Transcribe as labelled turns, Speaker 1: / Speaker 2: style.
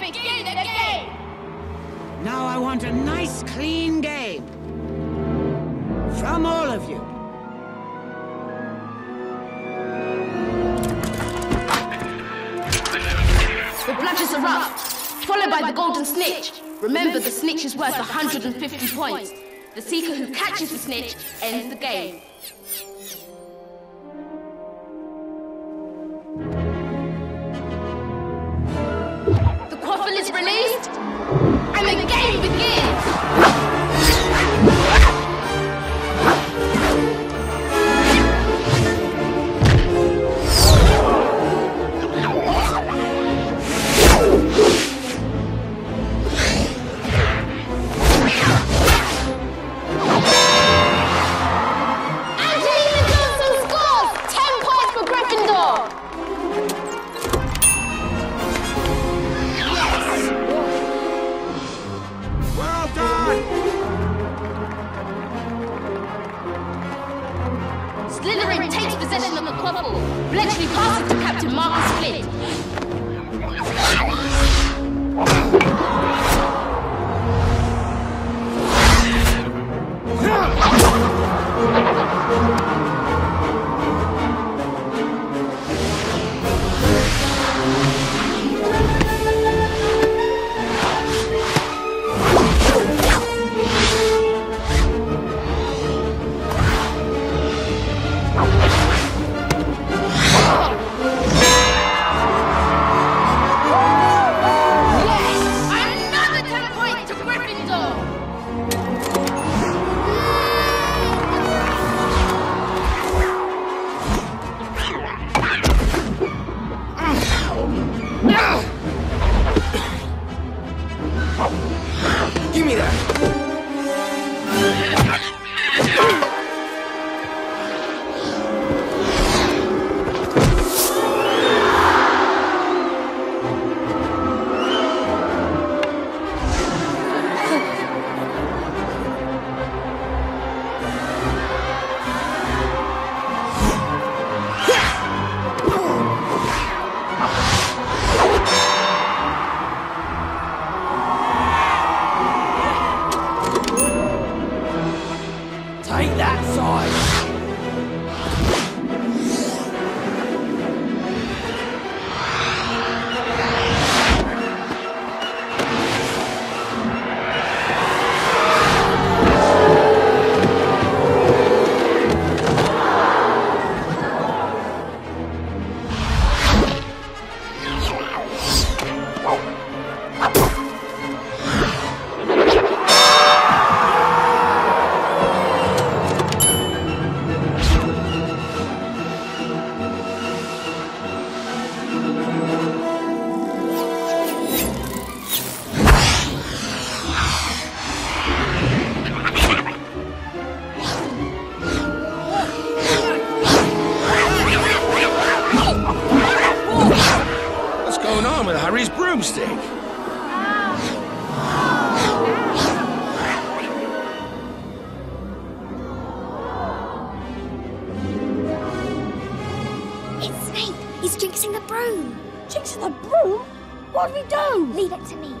Speaker 1: begin the game! Now I want a nice, clean game. From all of you. The Bludgers up, followed by the golden snitch. Remember, the snitch is worth 150 points. The seeker who catches the snitch ends the game. Quaffle is released, and the game begins! Bletchley to Captain Marcus Flint. Yes!
Speaker 2: Take that side!
Speaker 3: It's Snape. He's jinxing the broom.
Speaker 4: Jinxing the broom? What do we do?
Speaker 3: Leave it to me.